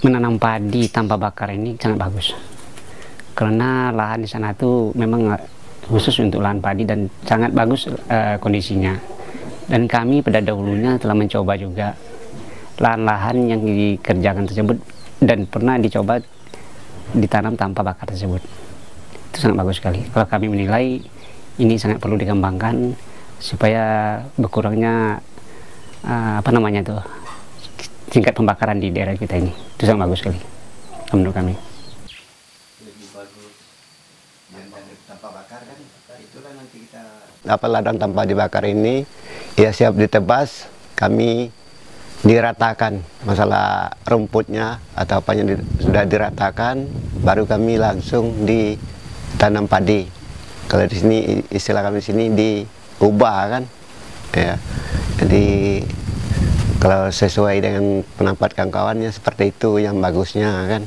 menanam padi tanpa bakar ini sangat bagus. Karena lahan di sana tuh memang eh, khusus untuk lahan padi dan sangat bagus eh, kondisinya. Dan kami pada dahulunya telah mencoba juga lahan-lahan yang dikerjakan tersebut dan pernah dicoba ditanam tanpa bakar tersebut. Itu sangat bagus sekali. Kalau kami menilai ini sangat perlu dikembangkan supaya berkurangnya eh, apa namanya tuh tingkat pembakaran di daerah kita ini. Itu sangat bagus sekali menurut kami. Apa ladang tanpa dibakar ini ya siap ditebas kami diratakan. Masalah rumputnya atau apanya di- sudah diratakan baru kami langsung ditanam padi kalau di sini istilah kami di sini diubah kan ya. Jadi kalau sesuai dengan pendapat kawan-kawannya seperti itu yang bagusnya kan